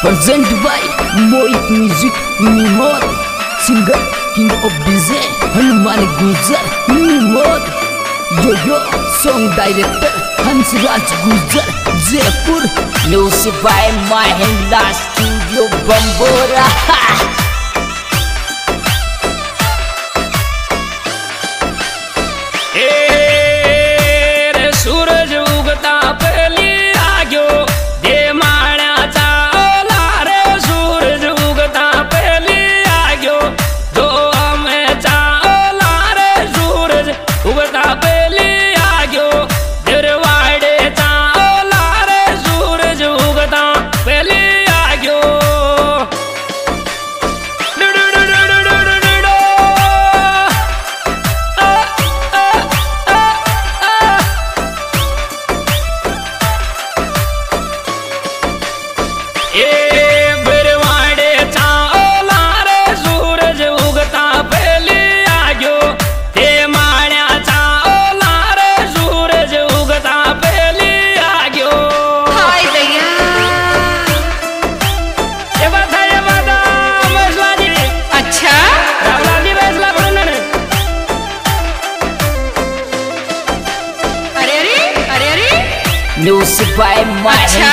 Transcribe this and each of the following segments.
Present by Moit Music Nimod Singer King of DJ Hanuman Gujar Nimod Yo-Yo Song Director Hansraj Gujar Jaipur Music by Mahindra Studio Bambora Bacha.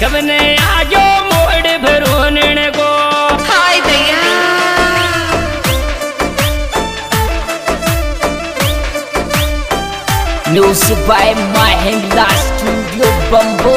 कबने आजो मोड़ भरोनण को। Hi भैया। News by last studio bamboo